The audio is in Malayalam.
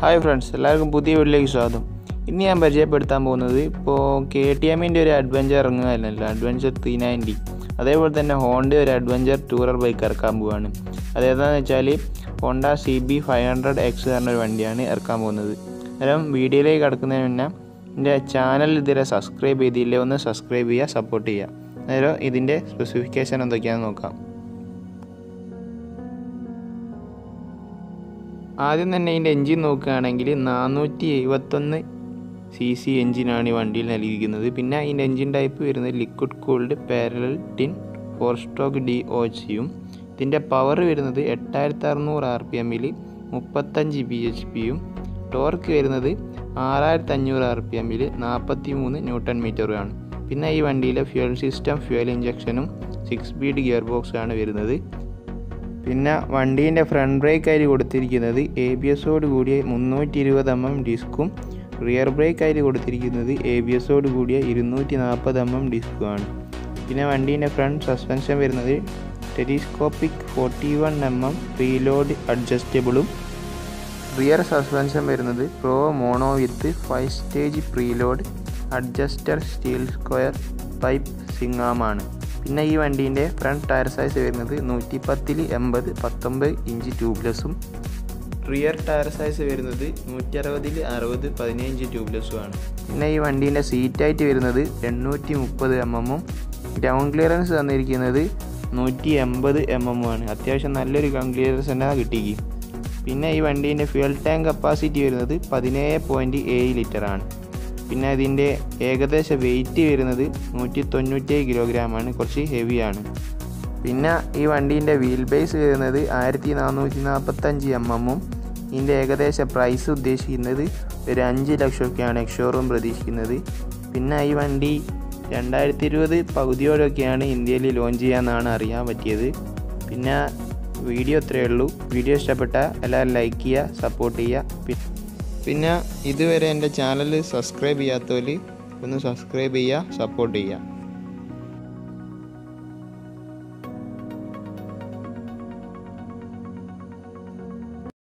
ഹായ് ഫ്രണ്ട്സ് എല്ലാവർക്കും പുതിയ വീട്ടിലേക്ക് സ്വാഗതം. ഇന്ന് ഞാൻ പരിചയപ്പെടുത്താൻ പോകുന്നത് ഇപ്പോൾ കെ ടി എമ്മിന്റെ ഒരു അഡ്വഞ്ചർ ഇറങ്ങുകയല്ലോ അഡ്വഞ്ചർ ത്രീ നയന്റി അതേപോലെ തന്നെ ഹോണ്ട ഒരു അഡ്വഞ്ചർ ടൂറർ ബൈക്ക് ഇറക്കാൻ പോവുകയാണ്. അതേതാണെന്ന് വെച്ചാൽ Honda C B five hundred X പറഞ്ഞൊരു വണ്ടിയാണ് ഇറക്കാൻ പോകുന്നത്. അന്നേരം വീഡിയോയിലേക്ക് കിടക്കുന്നതിന് മുന്നേ എന്റെ ചാനൽ ഇതുവരെ സബ്സ്ക്രൈബ് ചെയ്തില്ലേ ഒന്ന് സബ്സ്ക്രൈബ് ചെയ്യുക സപ്പോർട്ട് ചെയ്യുക. അന്നേരം ഇതിന്റെ സ്പെസിഫിക്കേഷൻ എന്തൊക്കെയാണെന്ന് നോക്കാം. ആദ്യം തന്നെ ഇതിന്റെ എൻജിൻ നോക്കുകയാണെങ്കിൽ നാനൂറ്റി എഴുപത്തൊന്ന് സി സി എൻജിനാണ് ഈ വണ്ടിയിൽ നൽകിയിരിക്കുന്നത്. പിന്നെ ഇതിന്റെ എൻജിൻ ടൈപ്പ് വരുന്നത് liquid cooled parallel twin four stroke D O സിയും ഇതിന്റെ പവർ വരുന്നത് എട്ടായിരത്തി അറുന്നൂറ് ആർ പി എമ്മിൽ മുപ്പത്തഞ്ച് ബി എച്ച് പിയും ടോർക്ക് വരുന്നത് ആറായിരത്തി അഞ്ഞൂറ് ആർ പി എമ്മിൽ നാൽപ്പത്തി മൂന്ന് ന്യൂട്ടൺ മീറ്ററുമാണ് പിന്നെ ഈ വണ്ടിയിലെ ഫ്യൂൽ സിസ്റ്റം ഫ്യൂൽ ഇഞ്ചക്ഷനും സിക്സ് സ്പീഡ് ഗിയർ ബോക്സാണ് വരുന്നത്. പിന്നെ വണ്ടീന്റെ ഫ്രണ്ട് ബ്രേക്ക് അതിൽ കൊടുത്തിരിക്കുന്നത് എ ബി എസോട് കൂടിയ മുന്നൂറ്റി ഇരുപത് എം എം ഡിസ്കും റിയർ ബ്രേക്ക് അതിൽ കൊടുത്തിരിക്കുന്നത് എ ബി എസോട് കൂടിയ ഇരുന്നൂറ്റി നാൽപ്പത് എം എം ഡിസ്കുമാണ് പിന്നെ വണ്ടീന്റെ ഫ്രണ്ട് സസ്പെൻഷൻ വരുന്നത് telescopic forty one M M preload അഡ്ജസ്റ്റബിളും rear suspension വരുന്നത് pro mono with five stage preload adjuster steel square pipe സിങ്ങാമാണ് പിന്നെ ഈ വണ്ടീന്റെ ഫ്രണ്ട് ടയർ സൈസ് വരുന്നത് നൂറ്റി പത്തിൽ എൺപത് പത്തൊമ്പത് ഇഞ്ച് ട്യൂബ്ലെസ്സും റിയർ ടയർ സൈസ് വരുന്നത് നൂറ്റി അറുപതിൽ അറുപത് പതിനഞ്ച് ട്യൂബ്ലെസ്സുമാണ് പിന്നെ ഈ വണ്ടീന്റെ സീറ്റായിട്ട് വരുന്നത് എണ്ണൂറ്റി മുപ്പത് എം എമ്മും ഗ്രൗണ്ട് ക്ലിയറൻസ് തന്നിരിക്കുന്നത് നൂറ്റി എൺപത് എം എമ്മുമാണ് അത്യാവശ്യം നല്ലൊരു ഗ്രൗണ്ട് ക്ലിയറൻസ് തന്നെ കിട്ടിക്ക്. പിന്നെ ഈ വണ്ടീന്റെ ഫ്യൂൽ ടാങ്ക് കപ്പാസിറ്റി വരുന്നത് പതിനേഴ് പോയിന്റ് ഏഴ് ലിറ്ററാണ് പിന്നെ ഇതിന്റെ ഏകദേശ വെയിറ്റ് വരുന്നത് നൂറ്റി തൊണ്ണൂറ്റേഴ് കിലോഗ്രാമാണ് കുറച്ച് ഹെവിയാണ് പിന്നെ ഈ വണ്ടീന്റെ വീൽ ബേസ് വരുന്നത് ആയിരത്തി നാനൂറ്റി നാൽപ്പത്തഞ്ച് എം എമ്മും ഇതിന്റെ ഏകദേശ പ്രൈസ് ഉദ്ദേശിക്കുന്നത് ഒരു അഞ്ച് ലക്ഷമൊക്കെയാണ് എക്ഷോറും പ്രതീക്ഷിക്കുന്നത്. പിന്നെ ഈ വണ്ടി രണ്ടായിരത്തി ഇരുപത് പകുതിയോടൊക്കെയാണ് ഇന്ത്യയിൽ ലോഞ്ച് ചെയ്യാമെന്നാണ് അറിയാൻ പറ്റിയത്. പിന്നെ വീഡിയോ ഇത്രയേ ഉള്ളൂ. വീഡിയോ ഇഷ്ടപ്പെട്ട എല്ലാവരും ലൈക്ക് ചെയ്യുക സപ്പോർട്ട് ചെയ്യുക. പിന്നെ ഇതുവരെ എന്റെ ചാനൽ സബ്സ്ക്രൈബ് ചെയ്യാത്തവർ ഒന്ന് സബ്സ്ക്രൈബ് ചെയ്യുക സപ്പോർട്ട് ചെയ്യുക.